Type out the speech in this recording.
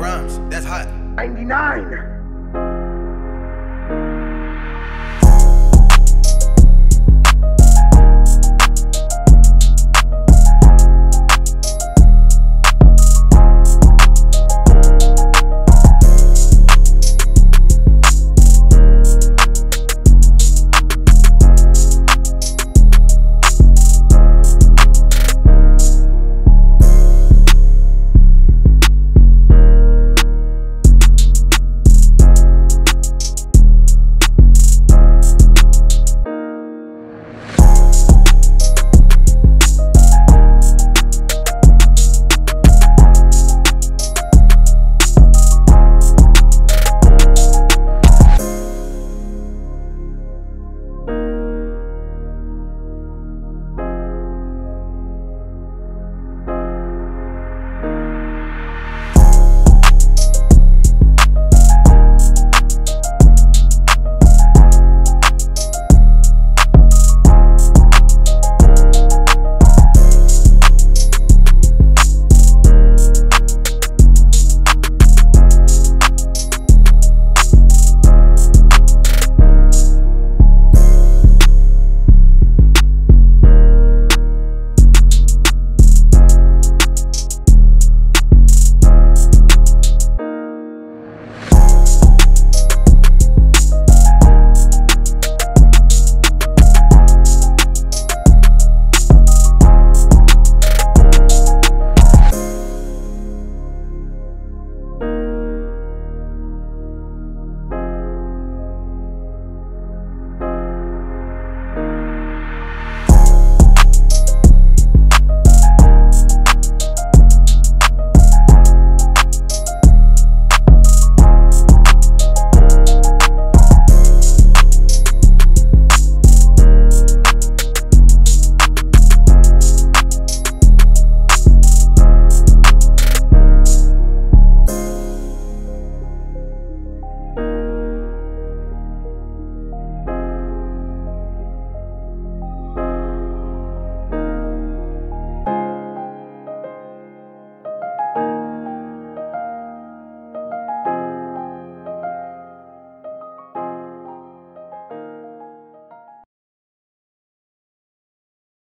Rhymes, That's hot. 99.